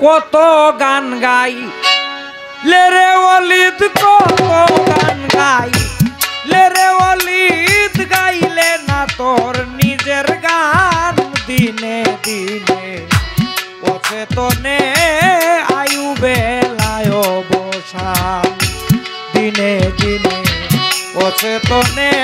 কত গান গাই। লেরে অলিদ কত গান গাই। লেরে অলিদ গাইলে না তোর নিজের গান দিনে দিনে। অচেতনে আয়ু বেলায় বসান দিনে দিনে অচেতনে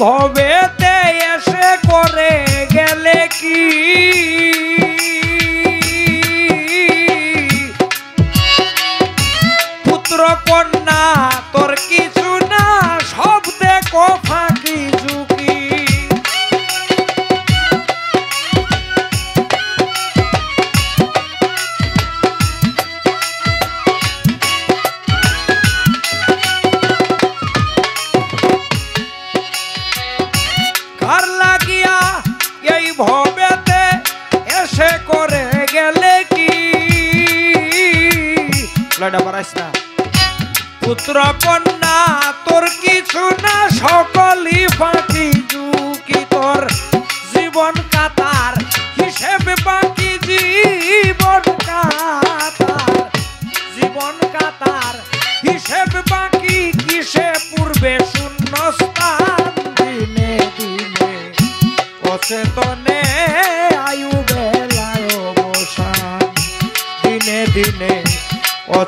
ভবে লয়টা বাড়াইস পুত্র কন্যা তোর কিছু না সকলই ফাঁকি জুকি তোর। জীবন কাতার হিসেবে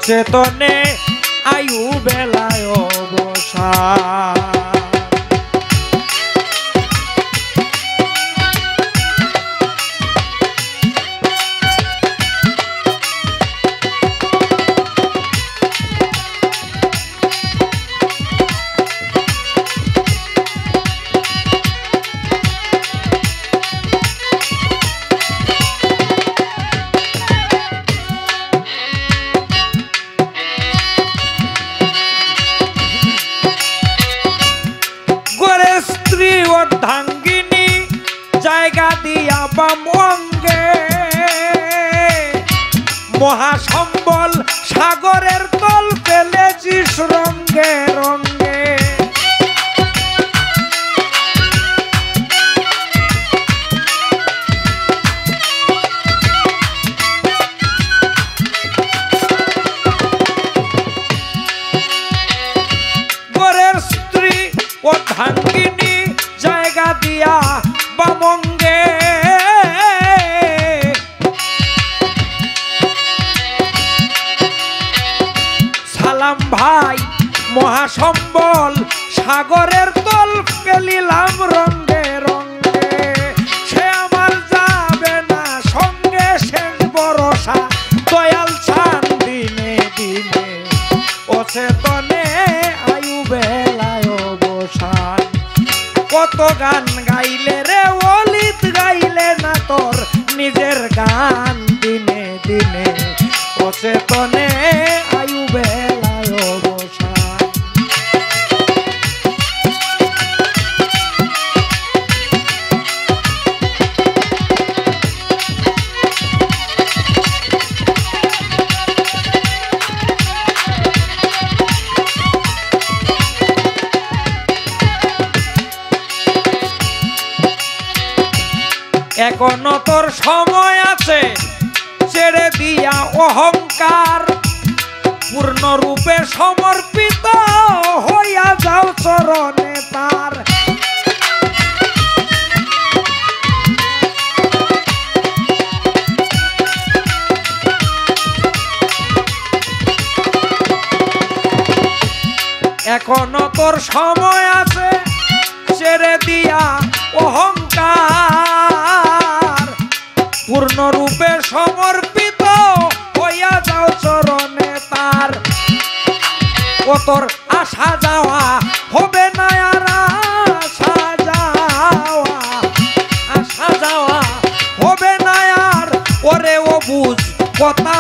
অচেতনে আয়ু বেলায় অবসান। মহাসম্বল মহাসম্বল, সাগরের তল পেলিলাম রঙ্গে রঙ্গে সে আমার যাবে না, সঙ্গে শেষ ভরসা, দয়াল চান দিনে দিনে। অচেতনে আয়ু বেলায় অবসান। কত গান গাইলে রে, অলিত গাইলে না তোর, নিজের গান দিনে দিনে। অচেতনে এখনও তোর সময় আছে। ছেড়ে দিয়া অহংকার পূর্ণরূপে সমর্পিত হইয়া যাও চরণে তার। এখনও তোর সময় আছে। ছেড়ে দিয়া অহংকার পূর্ণরূপে সমর্পিত হইয়া যাও চরণে তার। কতর আসা যাওয়া হবে না আর আসা যাওয়া। আসা যাওয়া হবে না আর। ওরে ও বুঝ, কথা